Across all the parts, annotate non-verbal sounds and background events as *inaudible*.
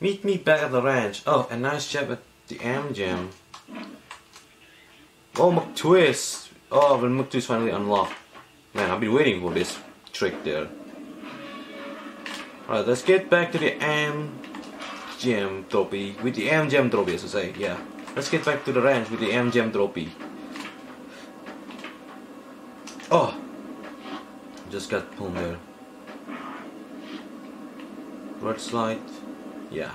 Meet me back at the ranch. Oh, a nice job at the Am Jam. Oh, McTwist. Oh, when McTwist finally unlocked. Man, I've been waiting for this trick there. Alright, let's get back to the Am Jam trophy. With the Am Jam trophy, as I say, yeah. Let's get back to the ranch with the Am Jam trophy. Oh! Just got pulled there. Red slide. Yeah.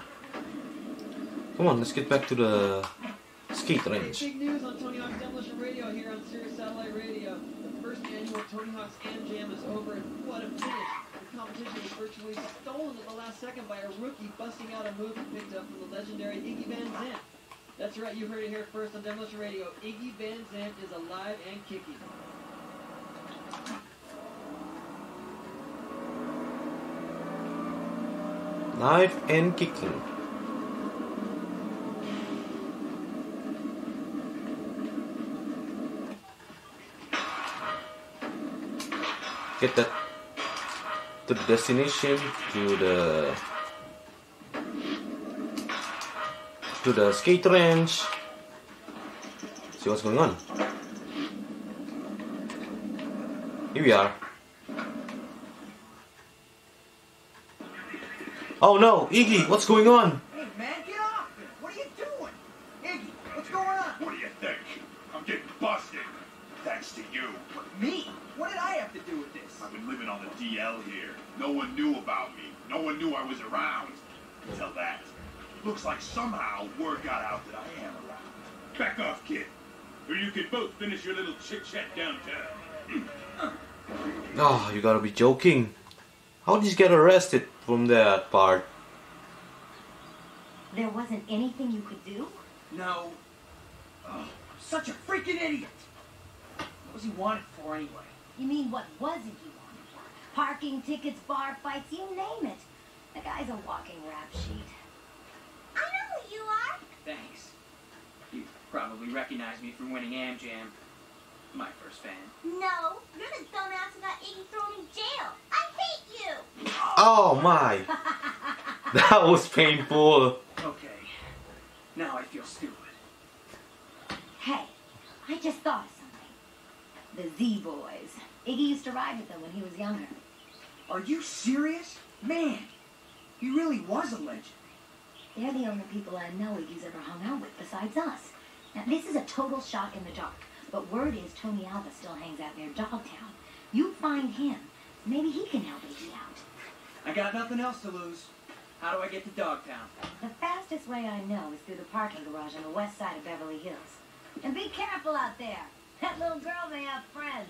Come on, let's get back to the skate range. Big news on Tony Hawk's Demolition Radio here on Sirius Satellite Radio. The first annual Tony Hawk's Am Jam is over, and what a finish! The competition was virtually stolen at the last second by a rookie busting out a move he picked up from the legendary Iggy Van Zandt. That's right, you heard it here first on Demolition Radio. Iggy Van Zandt is alive and kicking. Live and kicking. Get to the destination to the to the skate ranch. See what's going on. Here we are. Oh no, Iggy, what's going on? Oh, you gotta be joking. How did you get arrested from that part? There wasn't anything you could do? No. Oh, such a freaking idiot! What was he wanted for anyway? You mean what wasn't you wanted for? Parking tickets, bar fights, you name it. The guy's a walking rap sheet. I know who you are. Thanks. You probably recognize me from winning Am Jam. My first fan. No, you're the dumbass who got Iggy thrown in jail. I hate you. Oh my! *laughs* That was painful. Okay. Now I feel stupid. Hey, I just thought of something. The Z Boys. Iggy used to ride with them when he was younger. Are you serious? Man, he really was a legend. They're the only people I know Iggy's ever hung out with besides us. Now, this is a total shot in the dark, but word is Tony Alva still hangs out near Dogtown. You find him, maybe he can help Iggy out. I got nothing else to lose. How do I get to Dogtown? The fastest way I know is through the parking garage on the west side of Beverly Hills. And be careful out there. That little girl may have friends.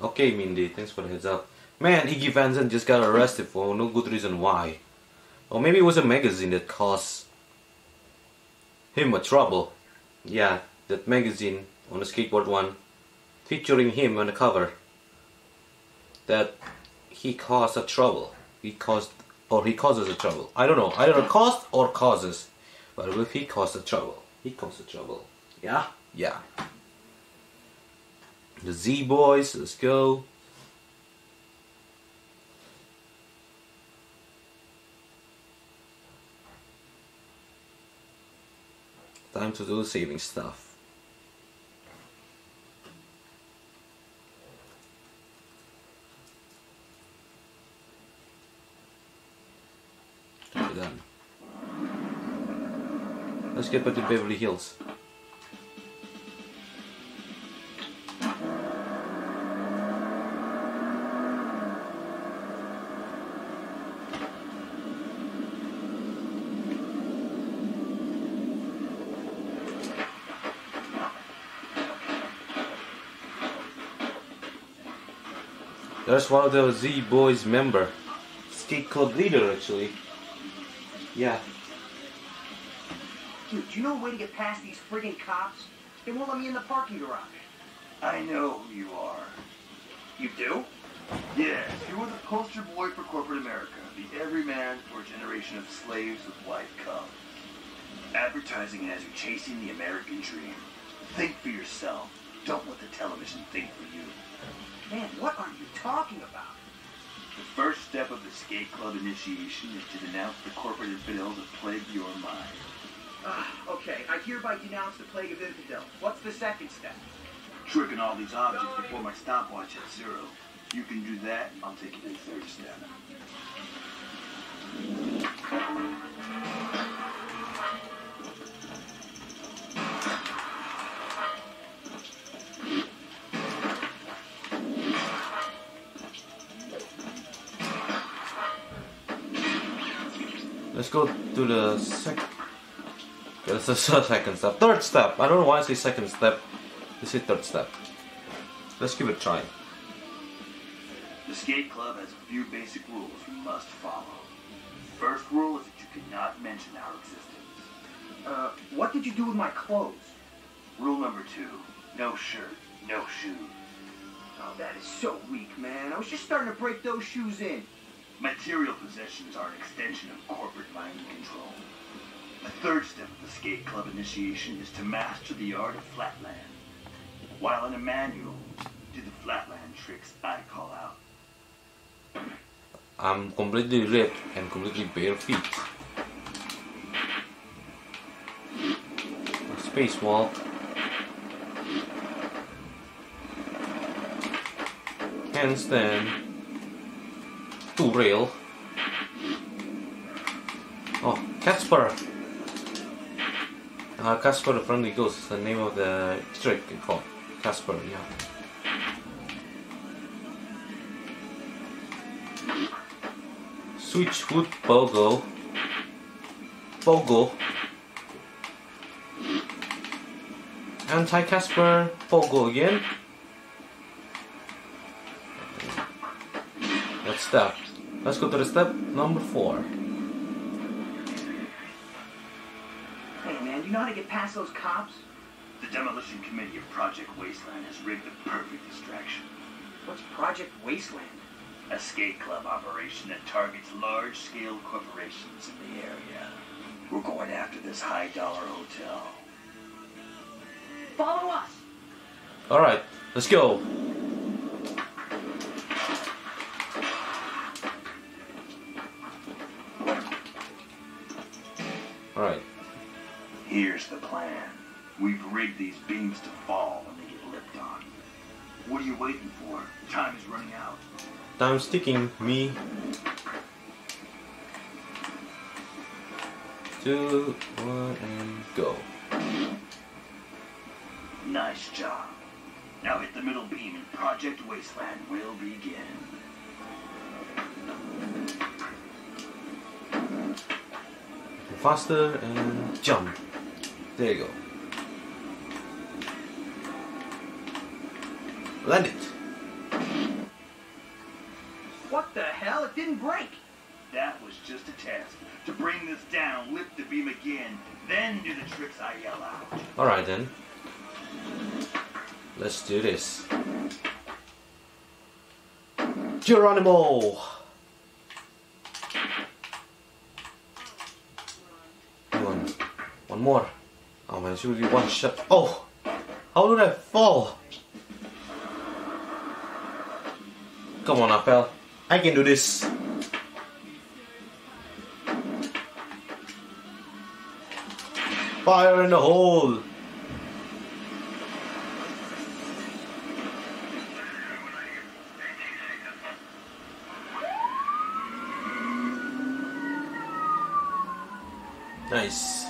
Okay, Mindy, thanks for the heads up. Man, Iggy Van Zandt just got arrested for no good reason why. Or maybe it was a magazine that caused him a trouble. Yeah, that magazine on the skateboard one, featuring him on the cover. That he caused a trouble. He caused, or he causes a trouble. I don't know. Either caused or causes. But if he caused a trouble, he caused a trouble. Yeah, yeah. The Z Boys, let's go. Time to do the saving stuff. Okay, done. Let's get to Beverly Hills. There's one of the Z Boys member. Skate club leader actually. Yeah. Dude, do you know a way to get past these friggin' cops? They won't let me in the parking garage. I know who you are. You do? Yes, you were the poster boy for corporate America, the everyman for a generation of slaves with white cubs. Advertising has you chasing the American dream. Think for yourself. Don't let the television think for you. Man, what are you talking about? The first step of the skate club initiation is to denounce the corporate infidels that plague your mind. Ah, okay, I hereby denounce the plague of infidels. What's the second step? Tricking all these objects before my stopwatch at zero. You can do that, I'll take you to the third step. Let's go to the sec. That's the second step. Third step. I don't know why I say second step. This is third step. Let's give it a try. The skate club has a few basic rules you must follow. First rule is that you cannot mention our existence. Uh, what did you do with my clothes? Rule number two, no shirt, no shoes. Oh, that is so weak, man. I was just starting to break those shoes in. Material possessions are an extension of corporate mind control. The third step of the skate club initiation is to master the art of flatland. While in a manual, do the flatland tricks I call out. I'm completely ripped and completely bare feet. Spacewalk. Handstand. Two rail. Oh, Casper! Uh, Casper the Friendly Ghost is the name of the trick called Casper, yeah. Switchfoot Pogo. Pogo. Anti Casper Pogo again. That's step. Let's go to the step number four. To get past those cops? The demolition committee of Project Wasteland has rigged the perfect distraction. What's Project Wasteland? A skate club operation that targets large-scale corporations in the area. We're going after this high-dollar hotel. Follow us! Alright, let's go. We've rigged these beams to fall when they get lipped on. What are you waiting for? Time is running out. time's ticking. Me. Two, one, and go. Nice job. Now hit the middle beam and Project Wasteland will begin. Faster and jump. There you go. Land it. What the hell? It didn't break! That was just a test. To bring this down, lift the beam again, then do the tricks I yell out. Alright then. Let's do this. Geronimo! One. One more. Oh man, it should be one shot. Oh! How did I fall? Come on, Appel. I can do this. Fire in the hole! Nice.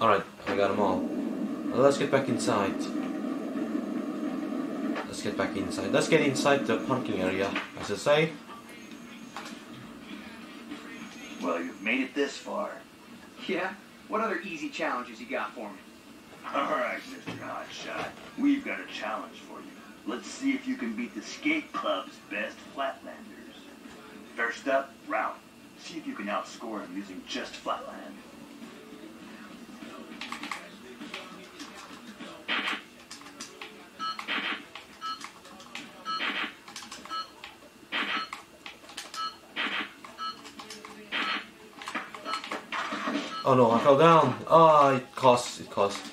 Alright, I got them all. Well, let's get back inside. Let's get back inside. Let's get inside the parking area, as I say. Well, you've made it this far. Yeah? What other easy challenges you got for me? All right, Mr. Hotshot. We've got a challenge for you. Let's see if you can beat the skate club's best flatlanders. First up, Ralph. See if you can outscore him using just flatland. Oh no, I fell down. Oh, it costs, it costs.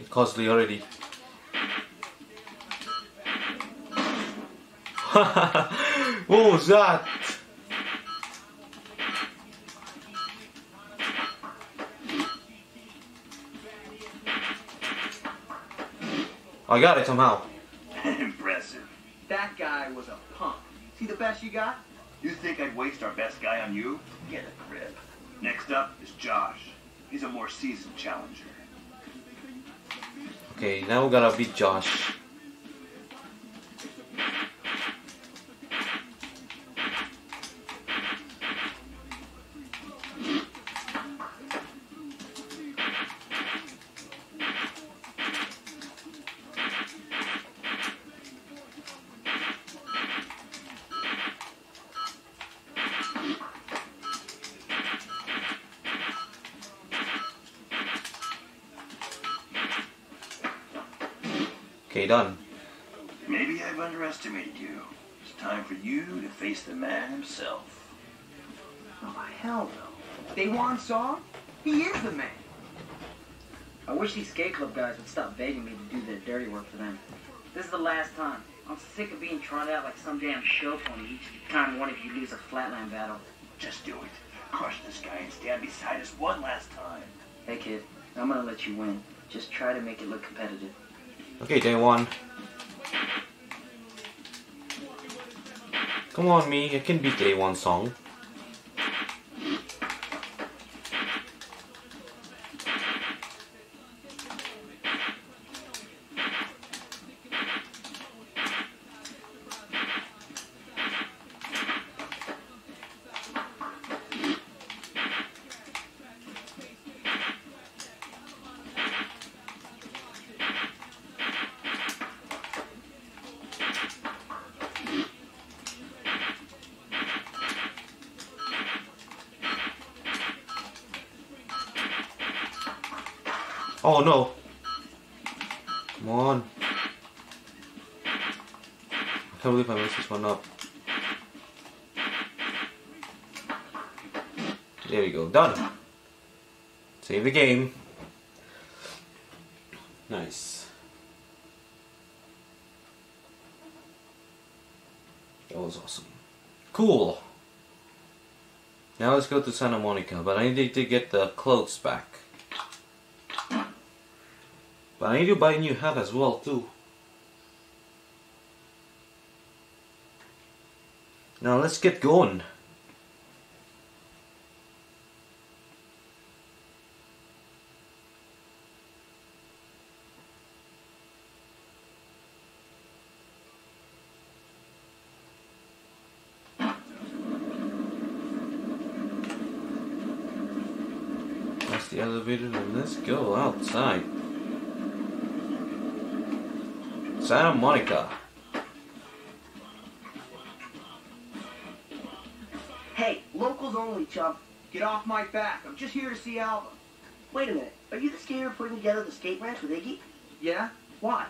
It costly already. *laughs* what was that? I got it somehow. *laughs* Impressive. That guy was a punk. See the best you got? You think I'd waste our best guy on you? Get a grip. Next up is Josh. He's a more seasoned challenger. Okay, now we gotta beat Josh. Daewon Song? He is the man. I wish these skate club guys would stop begging me to do their dirty work for them. This is the last time. I'm sick of being trotted out like some damn show pony each time one of you lose a flatland battle. Just do it. Crush this guy and stand beside us one last time. Hey kid, I'm gonna let you win. Just try to make it look competitive. Okay, Daewon. Come on, me. I can beat Daewon Song. Oh no. Come on. This one up. There we go, done. Save the game. Nice. That was awesome. Cool. Now let's go to Santa Monica, but I need to get the clothes back. But I need to buy a new hat as well too. Now let's get going. That's the elevator, and let's go outside. Santa Monica. Chump. Get off my back. I'm just here to see Alva. Wait a minute. Are you the skater putting together the skate ranch with Iggy? Yeah? Why?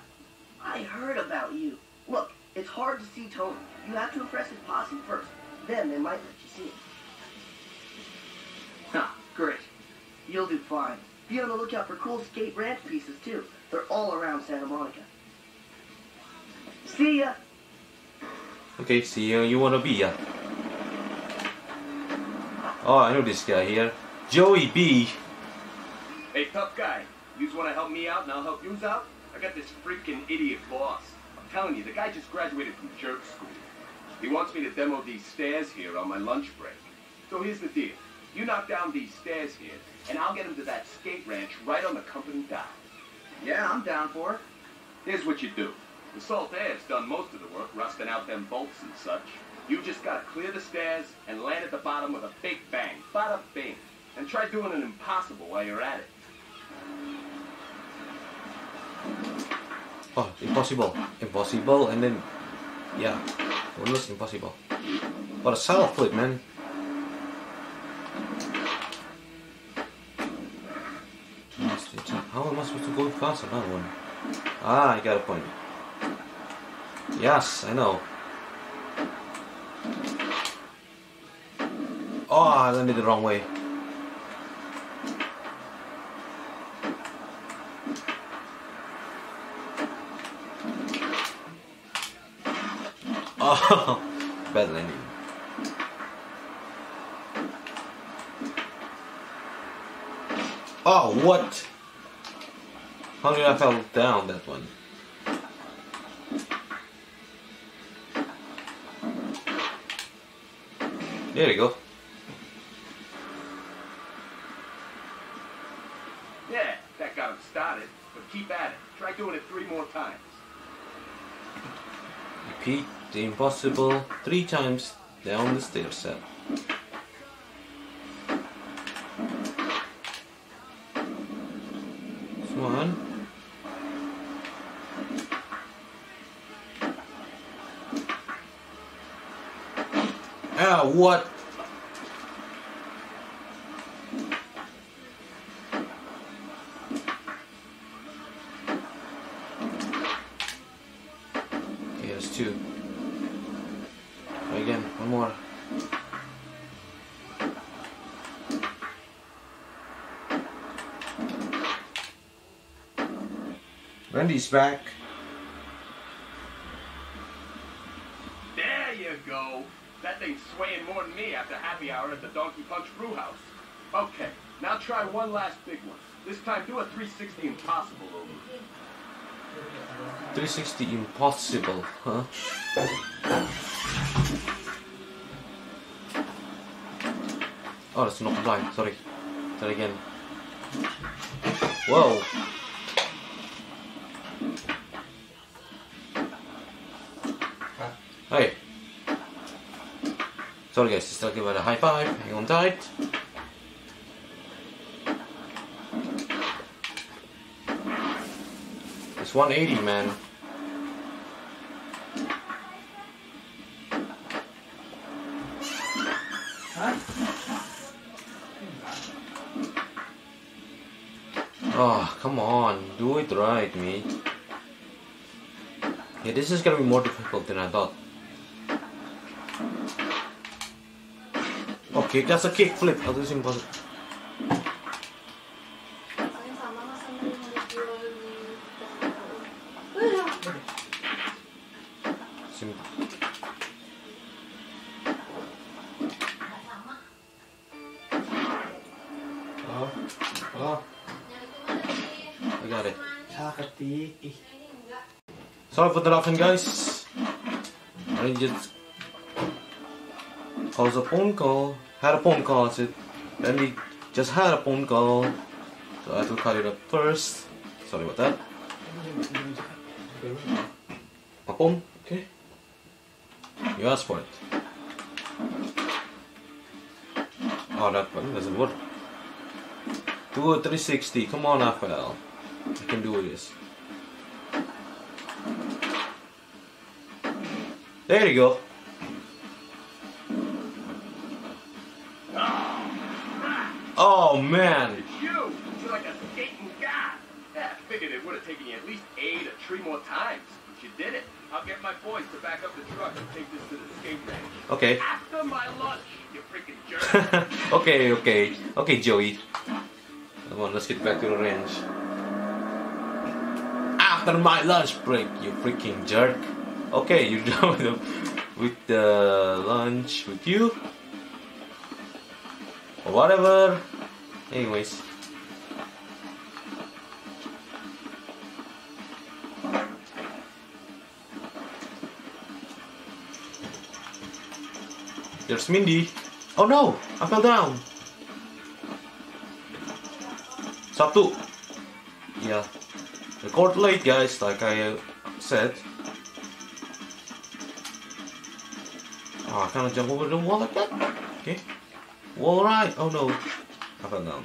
I heard about you. Look, it's hard to see Tony. You have to impress his posse first. Then they might let you see it. Huh, great. You'll do fine. Be on the lookout for cool skate ranch pieces, too. They're all around Santa Monica. See ya! Okay, see ya. You wanna be ya? Oh, I know this guy here. Joey B. Hey, tough guy. Yous want to help me out and I'll help you out? I got this freaking idiot boss. I'm telling you, the guy just graduated from jerk school. He wants me to demo these stairs here on my lunch break. So here's the deal. You knock down these stairs here, and I'll get him to that skate ranch right on the company dime. Yeah, I'm down for it. Here's what you do. The salt air's done most of the work, rusting out them bolts and such. You just gotta clear the stairs and land at the bottom with a big bang. Bada bing. And try doing an impossible while you're at it. Oh, impossible. Impossible, and then. Yeah. Was impossible? What a salad flip, man. How am I supposed to go fast on that one? Ah, I got a point. Yes, I know. Oh, I landed the wrong way. Oh, *laughs* bad landing. Oh, what? How did I fall down that one? There you go. Repeat the impossible three times down the stair set. One. Ah, what? Back. There you go. That thing's swaying more than me after happy hour at the Donkey Punch Brew House. Okay, now try one last big one. This time do a 360 impossible over. 360 impossible, huh? Oh, that's not blind. Sorry. Try again. Whoa. Hey. Sorry guys, just I'll give it a high five. Hang on tight. It's 180, man. Oh, come on. Do it right, mate. Yeah, this is gonna be more difficult than I thought. kick. That's a kick flip. I was using ball. Oh. Oh. I got it. Sorry for the laughing guys. I just cause a phone call. Had a phone call. I said, then we just had a phone call. So I had to cut it up first. Sorry about that. A phone? Okay. You asked for it. Oh, that one doesn't work. Do a 360. Come on, Raphael. I can do this. There you go. Oh man. It's you! You're like a skating god! Yeah, I figured it would have taken you at least eight or three more times, but you did it. I'll get my boys to back up the truck and take this to the skate range. Okay. After my lunch, you freaking jerk! *laughs* okay, okay. Okay, Joey. Come on, let's get back to the range. After my lunch break, you freaking jerk. Okay, you're *laughs* done with the, with the lunch with you. Or whatever. Anyways. There's Mindy. Oh no! I fell down. Sabtu. Yeah. Record late, guys, like I uh, said. Oh, I can't jump over the wall like that. Okay. Wall right. Oh no. I fell down.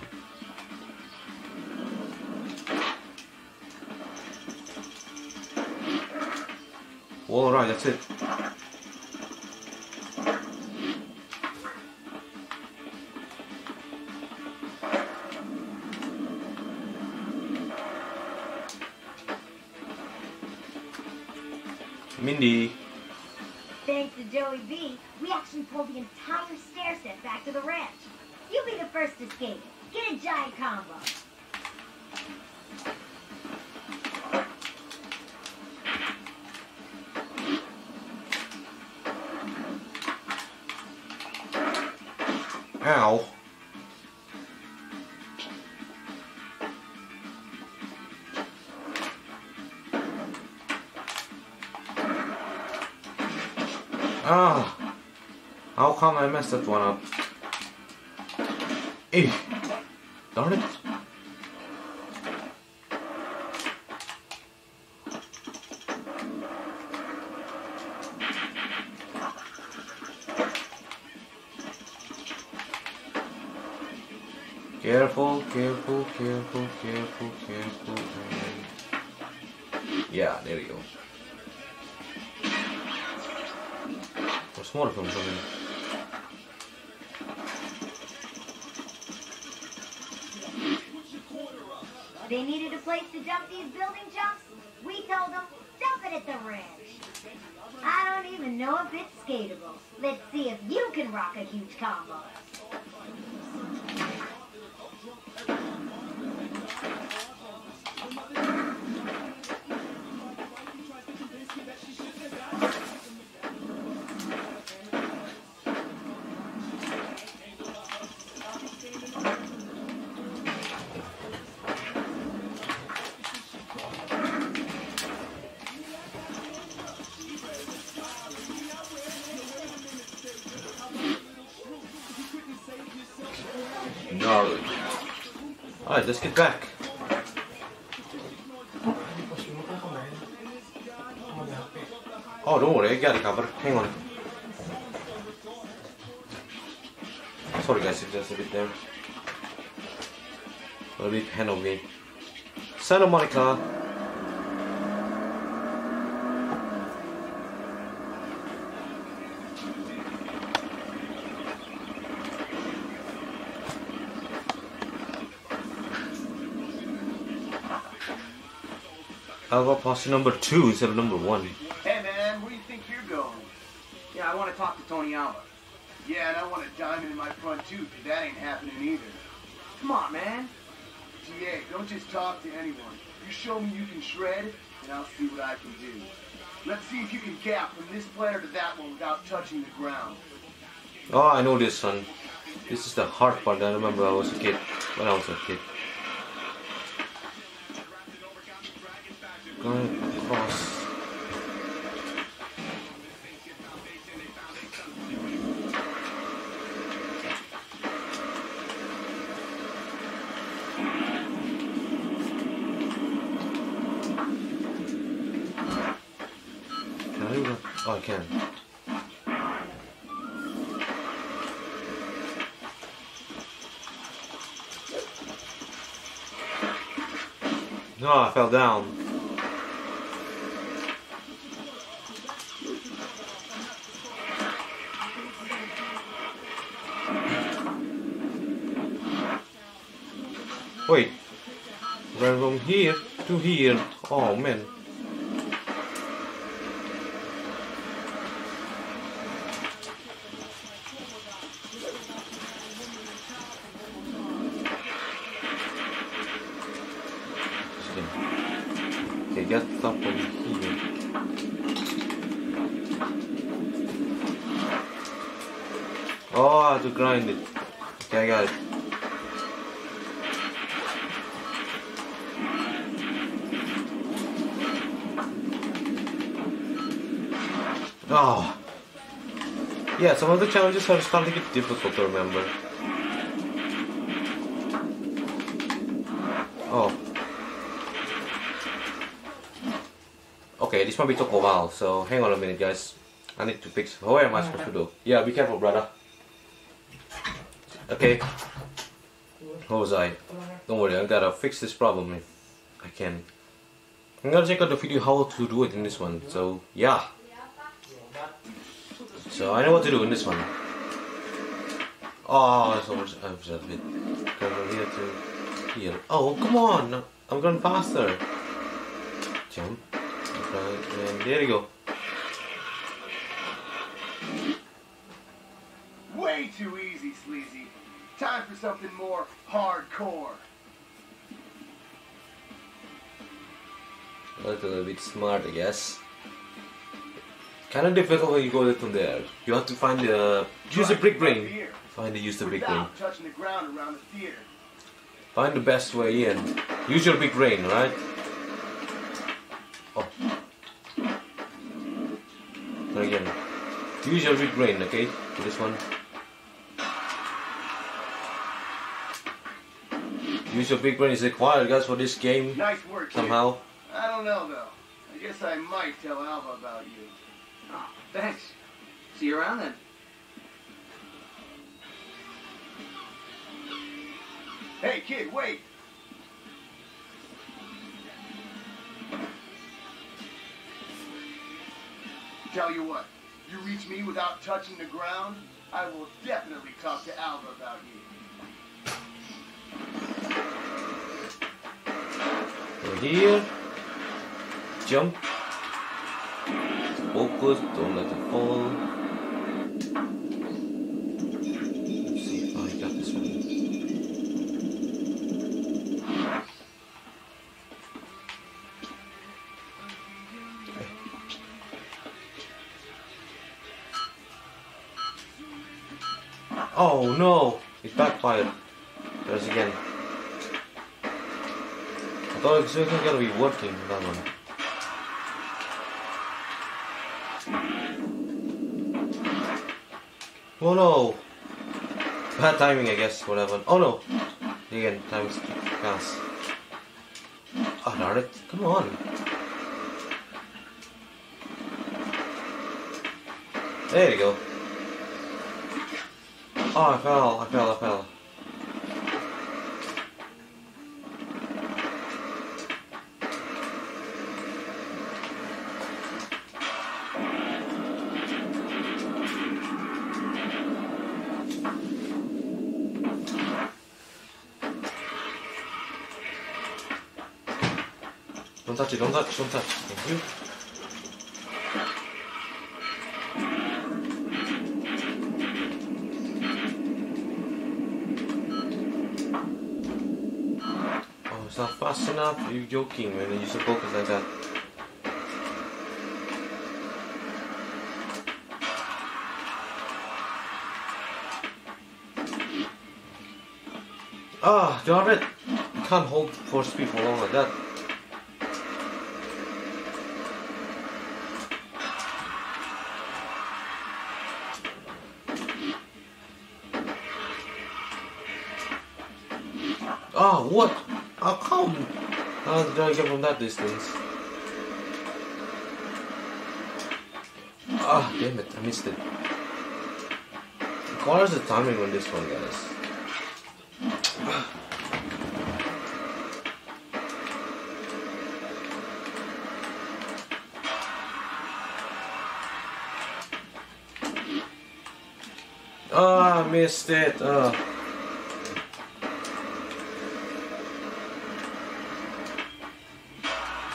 Wall right, that's it. Ah! How come I messed that one up? Eh! Darn it! Careful, careful, careful, careful, careful. Yeah, there you go. There's more of them. They needed a place to dump these building jumps. We told them, dump it at the ranch. I don't even know if it's skatable. Let's see if you can rock a huge combo. Alright, let's get back. Oh, eh, don't worry, I got it covered. Hang on. Sorry guys, if there's a bit there. A bit hand of me. Santa Monica. How about posse number two instead of number one? Hey man, where do you think you're going? Yeah, I want to talk to Tony Alva. Yeah, and I want a diamond in my front tooth, but that ain't happening either. Come on, man. TA, don't just talk to anyone. You show me you can shred, and I'll see what I can do. Let's see if you can gap from this player to that one without touching the ground. Oh, I know this one. This is the hard part. I remember I was a kid. When I was a kid. Going across. Can I do? Oh, I can. No, I fell down. Here to here. Oh man. Okay, get here. Oh, to grind it. Okay, I got it. Yeah, some of the challenges are starting to get difficult to remember. Oh. Okay, this might be took a while, so hang on a minute, guys. I need to fix. What am I supposed to do? Yeah, be careful, brother. Okay. What was I? Don't worry, I gotta fix this problem if I can. I'm gonna check out the video how to do it in this one. So yeah. So I know what to do in this one. Ah, oh, it's almost was a bit. Go from here to here. Oh, come on! I'm going faster. Jump. Okay, and there you go. Way too easy, Sleazy. Time for something more hardcore. A little bit smart, I guess. Kind of difficult when you go from there. You have to find the use the brick brain. Find the use the brick brain. without touching the ground around the theater. Find the best way in. Use your big brain, right? Oh. Again. Use your big brain, okay? For this one. Use your big brain is required, guys, for this game. Nice work. kid. Somehow. I don't know though. I guess I might tell Alva about you. Thanks. See you around then. Hey kid, wait. Tell you what, you reach me without touching the ground, I will definitely talk to Alva about you. Go here. Jump. Focus, don't let it fall. Let's see if I got this one. Oh no! It backfired. There's again. I thought it was gonna be working, that one. Oh no! Bad timing, I guess, whatever. Oh no! Again, time's pass. Oh darn it, come on. There you go. Oh, I fell, I fell, I fell. Don't touch it, don't touch, don't touch. Thank you. Oh, it's not fast enough. You're joking man. you the focus like that. Ah, darn it! You can't hold for speed for long like that. How come? How did I get from that distance? Ah, damn it, I missed it. What is the timing on this one, guys? Ah, I missed it. Ah.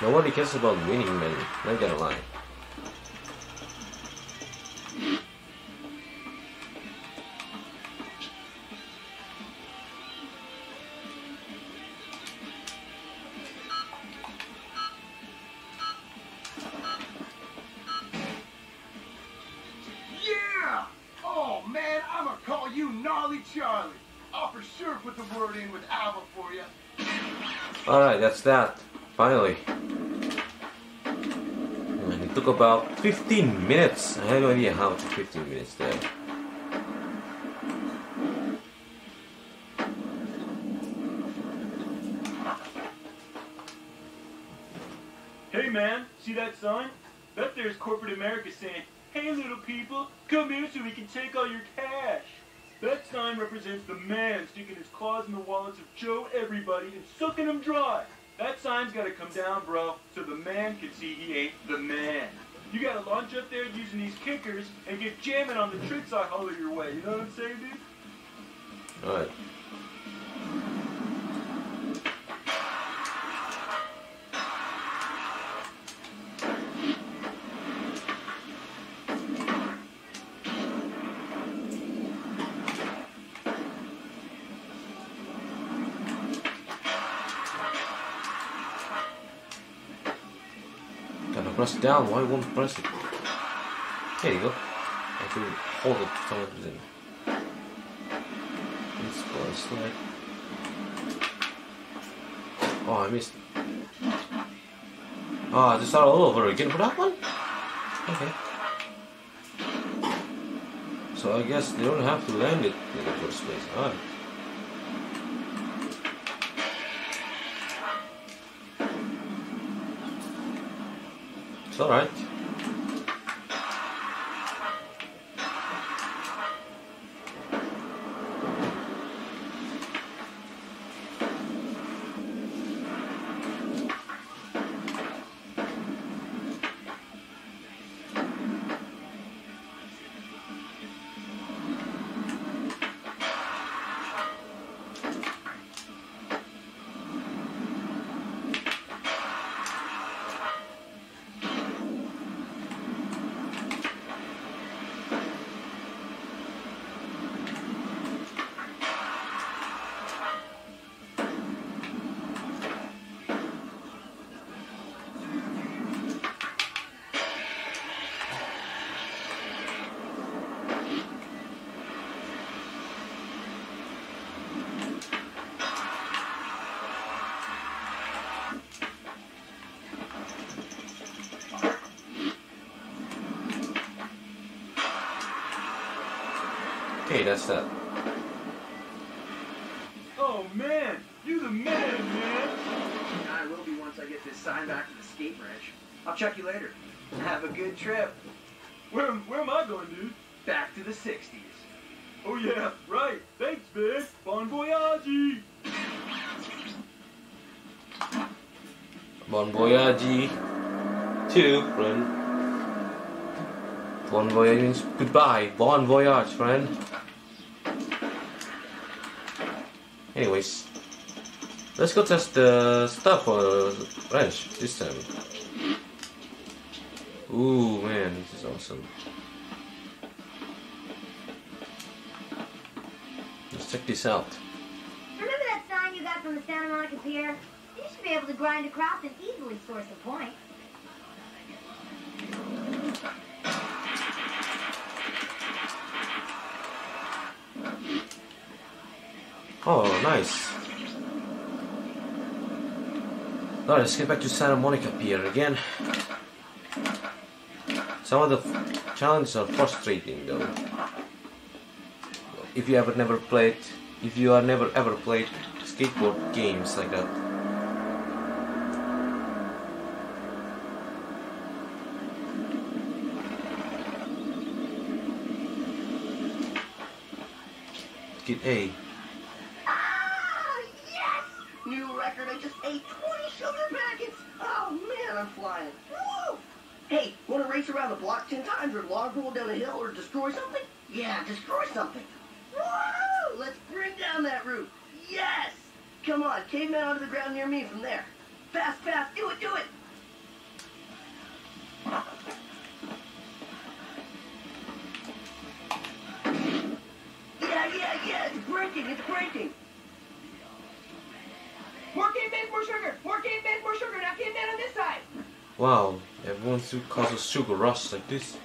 Nobody cares about winning, man. Not gonna lie. 15 minutes. I have no idea how it took 15 minutes there. Hey man, see that sign? That there's corporate America saying, hey little people, come here so we can take all your cash. That sign represents the man sticking his claws in the wallets of Joe Everybody and sucking them dry. That sign's gotta come down, bro, so the man can see he ain't the man. You gotta launch up there using these kickers and get jamming on the tricks I holler your way. You know what I'm saying, dude? Alright. Gotta down, why won't press it? There you go. I can hold it for some reason. Let's go slide. Oh, I missed. Oh, I just start all over again for that one? Okay. So I guess they don't have to land it in the first place. Alright. It's alright. Okay, that's that. Oh man, you're the man, man. I will be once I get this sign back to the skate ranch. I'll check you later. Have a good trip. Where, where am I going, dude? Back to the 60s. Oh yeah, right. Thanks, man. Bon voyage. Bon voyage to friend. Bon voyage means goodbye. Bon voyage, friend. Anyways, let's go test the stuff for wrench this time. Ooh man, this is awesome. Let's check this out. Remember that sign you got from the Santa Monica Pier? You should be able to grind across and easily score some points. Oh, nice. Alright, let's get back to Santa Monica Pier again. Some of the challenges are frustrating though. If you ever never played, if you are never ever played skateboard games like that. Kid A. Wow, everyone should cause a sugar rush like this.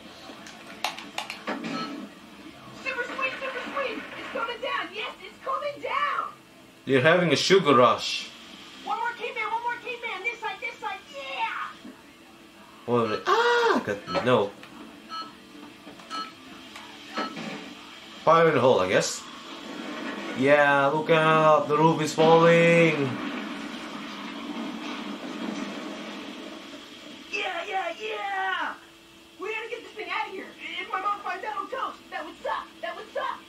Super sweet, super sweet. It's coming down. Yes, it's coming down. You're having a sugar rush. One more caveman, one more caveman. This side, this side. Yeah. Well, ah, got no. Fire in the hole, I guess. Yeah, look out, the roof is falling. Yeah, yeah, yeah. We gotta get this thing out of here. If my mom finds out, I'm toast. That would suck. That would suck.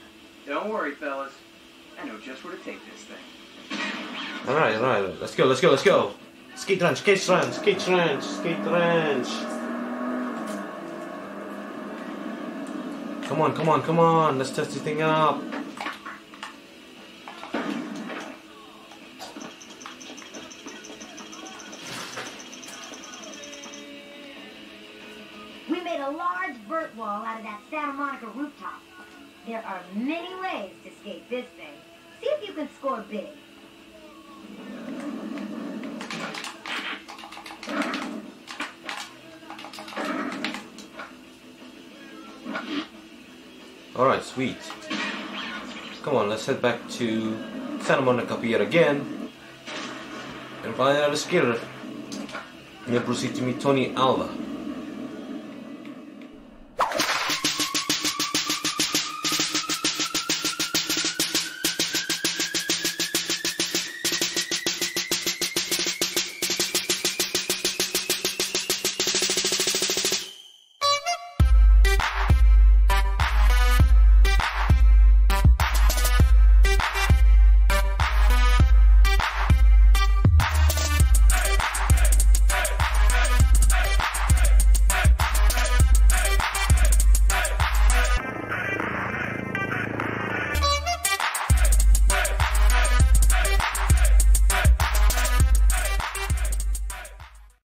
Don't worry, fellas. I know just where to take this thing. Alright, alright, let's go, let's go. Skate ranch, skate ranch, skate ranch, skate ranch. Come on, come on, come on, let's test this thing up. We made a large vert wall out of that Santa Monica rooftop. There are many ways to skate this thing. See if you can score big. Alright, sweet. Come on, let's head back to Santa Monica Pier again and find another skater. And proceed to meet Tony Alva.